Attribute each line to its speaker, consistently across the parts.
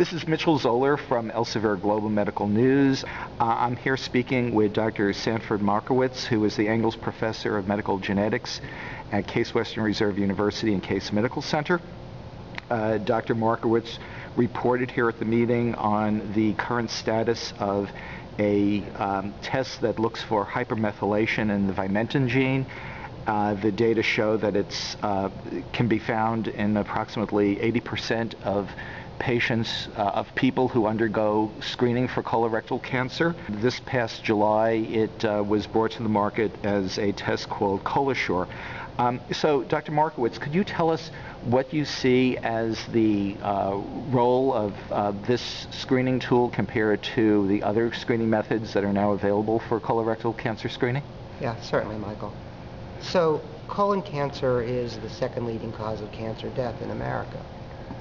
Speaker 1: This is Mitchel Zoler from Elsevier Global Medical News. Uh, I'm here speaking with Dr. Sanford Markowitz, who is the Ingalls Professor of Medical Genetics at Case Western Reserve University and Case Medical Center. Uh, Dr. Markowitz reported here at the meeting on the current status of a um, test that looks for hypermethylation in the vimentin gene. Uh, the data show that it uh, can be found in approximately 80% of patients, uh, of people who undergo screening for colorectal cancer. This past July, it uh, was brought to the market as a test called ColoSure. Um, so, Dr. Markowitz, could you tell us what you see as the uh, role of this screening tool compared to the other screening methods that are now available for colorectal cancer screening?
Speaker 2: Yeah, certainly, Michael. So, colon cancer is the second leading cause of cancer death in America.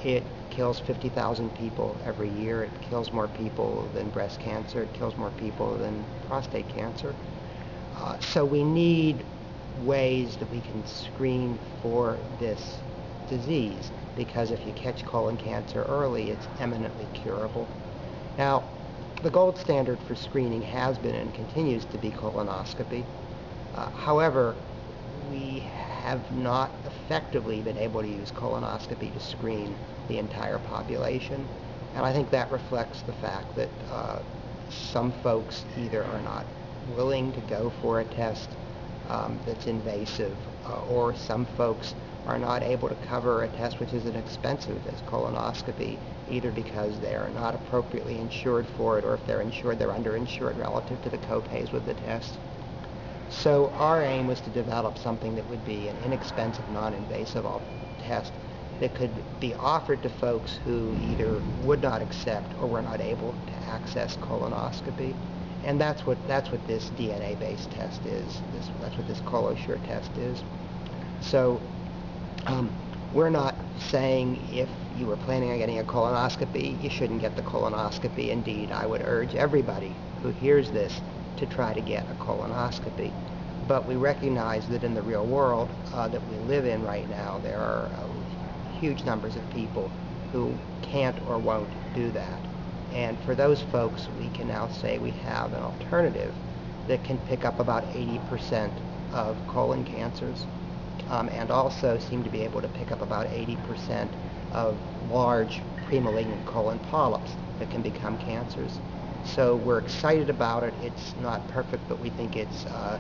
Speaker 2: It kills 50,000 people every year. It kills more people than breast cancer. It kills more people than prostate cancer. Uh, so we need ways that we can screen for this disease because if you catch colon cancer early, it's eminently curable. Now, the gold standard for screening has been and continues to be colonoscopy. Uh, however, we have not effectively been able to use colonoscopy to screen the entire population. And I think that reflects the fact that uh, some folks either are not willing to go for a test um, that's invasive, uh, or some folks are not able to cover a test which is as expensive as colonoscopy, either because they are not appropriately insured for it, or if they're insured, they're underinsured relative to the copays with the test. So our aim was to develop something that would be an inexpensive, non-invasive test that could be offered to folks who either would not accept or were not able to access colonoscopy. And that's what that's what this DNA-based test is. This, that's what this ColoSure test is. So um, we're not saying if you were planning on getting a colonoscopy, you shouldn't get the colonoscopy. Indeed, I would urge everybody who hears this to try to get a colonoscopy. But we recognize that in the real world uh, that we live in right now, there are uh, huge numbers of people who can't or won't do that. And for those folks, we can now say we have an alternative that can pick up about 80% of colon cancers um, and also seem to be able to pick up about 80% of large premalignant colon polyps that can become cancers. So we're excited about it. It's not perfect, but we think it's uh,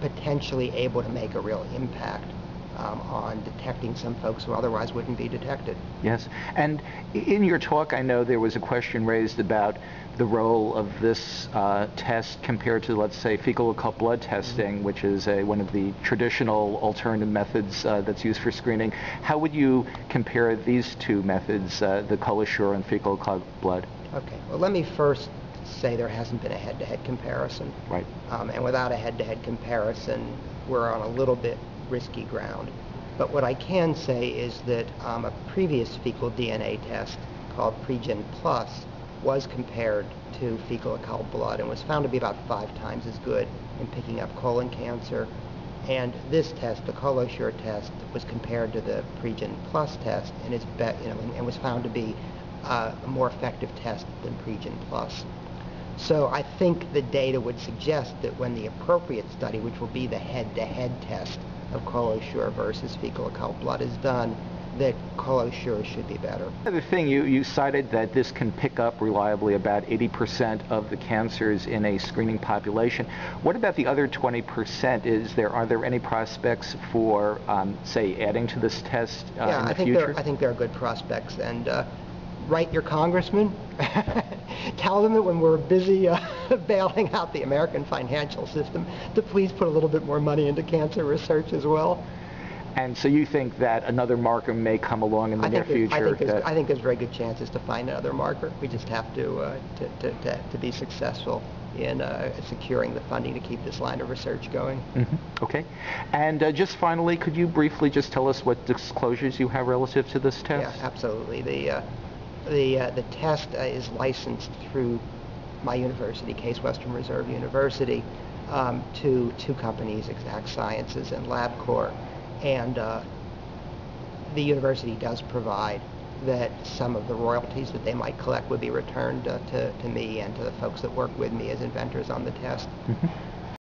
Speaker 2: potentially able to make a real impact um, on detecting some folks who otherwise wouldn't be detected.
Speaker 1: Yes. And in your talk, I know there was a question raised about the role of this uh, test compared to, let's say, fecal occult blood testing, mm-hmm. which is a, one of the traditional alternative methods uh, that's used for screening. How would you compare these two methods, uh, the ColoSure and fecal occult blood?
Speaker 2: Okay. Well, let me first say there hasn't been a head-to-head comparison.
Speaker 1: Right.
Speaker 2: Um, and without a head-to-head comparison, we're on a little bit risky ground. But what I can say is that um, a previous fecal DNA test called PreGen-Plus was compared to fecal occult blood and was found to be about five times as good in picking up colon cancer. And this test, the ColoSure test, was compared to the PreGen-Plus test and be, you know, and was found to be uh, a more effective test than Pregen Plus. So I think the data would suggest that when the appropriate study, which will be the head-to-head test of ColoSure versus fecal occult blood is done, that ColoSure should be better.
Speaker 1: The thing, you, you cited that this can pick up reliably about 80% of the cancers in a screening population. What about the other 20%? Is there are there any prospects for, um, say, adding to this test uh,
Speaker 2: yeah,
Speaker 1: in the
Speaker 2: I think
Speaker 1: future?
Speaker 2: There, I think there are good prospects, and uh, write your congressman. Tell them that when we're busy uh, bailing out the American financial system, to please put a little bit more money into cancer research as well.
Speaker 1: And so you think that another marker may come along in the
Speaker 2: I
Speaker 1: near future?
Speaker 2: I think, I think, there's very good chances to find another marker. We just have to, uh, to, to, to, to, be successful in uh, securing the funding to keep this line of research going.
Speaker 1: Mm-hmm. Okay. And uh, just finally, could you briefly just tell us what disclosures you have relative to this test?
Speaker 2: Yeah, absolutely. The, uh, the, uh, the test uh, is licensed through my university, Case Western Reserve University, um, to two companies, Exact Sciences and LabCorp. And uh, the university does provide that some of the royalties that they might collect would be returned uh, to, to me and to the folks that work with me as inventors on the test.
Speaker 1: Mhm.